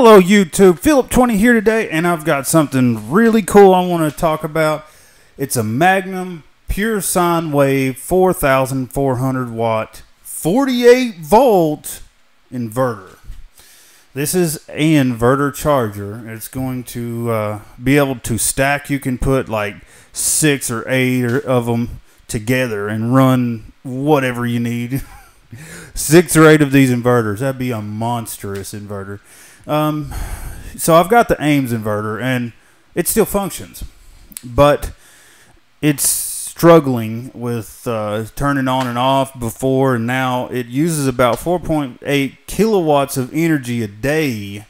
Hello, YouTube. Philip20 here today, and I've got something really cool I want to talk about. It's a Magnum Pure Sine Wave 4400 watt, 48 volt inverter. This is an inverter charger. It's going to uh, be able to stack. You can put like six or eight of them together and run whatever you need. six or eight of these inverters. That'd be a monstrous inverter. Um, so I've got the AIMS inverter, and it still functions, but it's struggling with uh, turning on and off before and now. It uses about 4.8 kilowatts of energy a day,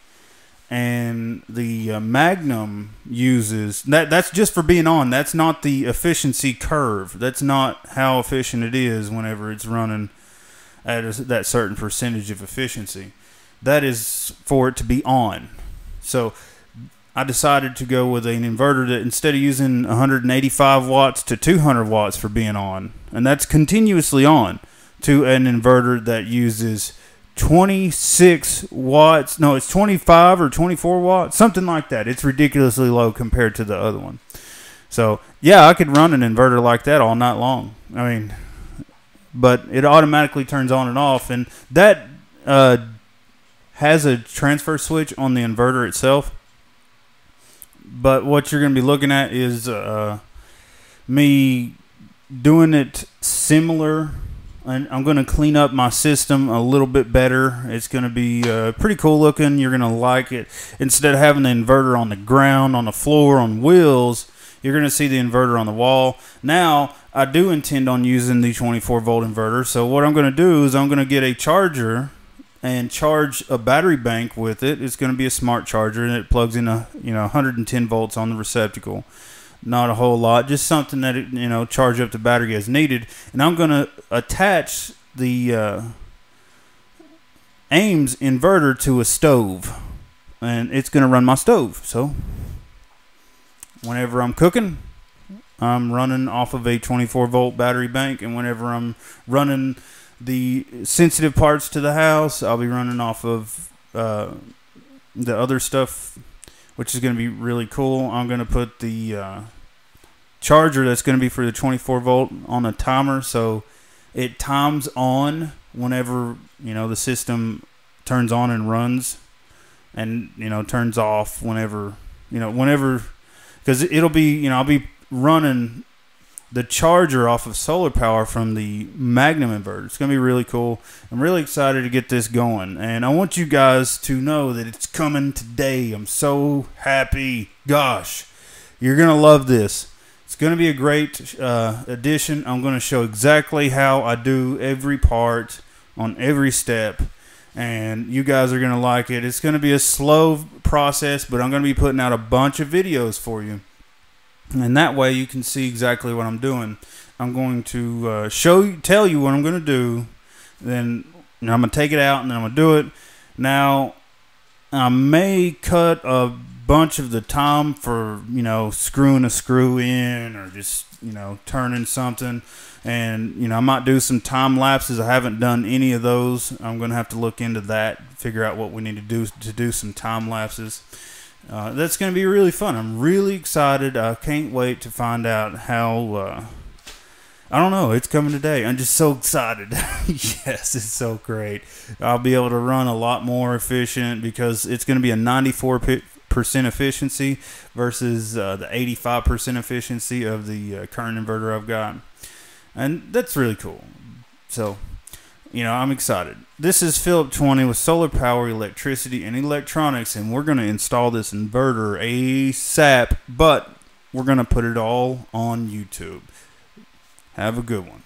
and the uh, Magnum uses that. That's just for being on. That's not the efficiency curve. That's not how efficient it is whenever it's running at a, that certain percentage of efficiency that is for it to be on. So I decided to go with an inverter that instead of using 185 watts to 200 watts for being on, and that's continuously on, to an inverter that uses 26 watts. No, it's 25 or 24 watts, something like that. It's ridiculously low compared to the other one. So, yeah, I could run an inverter like that all night long. I mean, but it automatically turns on and off, and that uh, has a transfer switch on the inverter itself. But what you're going to be looking at is uh, me doing it similar. And I'm going to clean up my system a little bit better. It's going to be uh, pretty cool looking. You're going to like it. Instead of having the inverter on the ground, on the floor, on wheels, you're going to see the inverter on the wall. Now, I do intend on using the 24 volt inverter. So what I'm going to do is I'm going to get a charger and charge a battery bank with it. It's going to be a smart charger, and it plugs in a you know 110 volts on the receptacle. Not a whole lot, just something that it, you know charge up the battery as needed. And I'm going to attach the uh, AIMS inverter to a stove, and it's going to run my stove. So whenever I'm cooking, I'm running off of a 24 volt battery bank, and whenever I'm running the sensitive parts to the house, I'll be running off of uh, the other stuff, which is going to be really cool. I'm going to put the uh, charger that's going to be for the 24 volt on a timer, so it times on whenever you know the system turns on and runs, and you know turns off whenever you know whenever because it'll be you know I'll be running the charger off of solar power from the Magnum inverter. It's going to be really cool. I'm really excited to get this going. And I want you guys to know that it's coming today. I'm so happy. Gosh, you're going to love this. It's going to be a great uh, addition. I'm going to show exactly how I do every part on every step. And you guys are going to like it. It's going to be a slow process, but I'm going to be putting out a bunch of videos for you and that way you can see exactly what I'm doing. I'm going to uh, show you, tell you what I'm going to do. Then I'm going to take it out and then I'm going to do it. Now, I may cut a bunch of the time for, you know, screwing a screw in or just, you know, turning something. And, you know, I might do some time lapses. I haven't done any of those. I'm going to have to look into that, figure out what we need to do to do some time lapses. Uh, that's going to be really fun. I'm really excited. I can't wait to find out how. Uh, I don't know. It's coming today. I'm just so excited. yes, it's so great. I'll be able to run a lot more efficient because it's going to be a 94% efficiency versus uh, the 85% efficiency of the uh, current inverter I've got. And that's really cool. So you know, I'm excited. This is Philip 20 with solar power, electricity, and electronics, and we're going to install this inverter ASAP, but we're going to put it all on YouTube. Have a good one.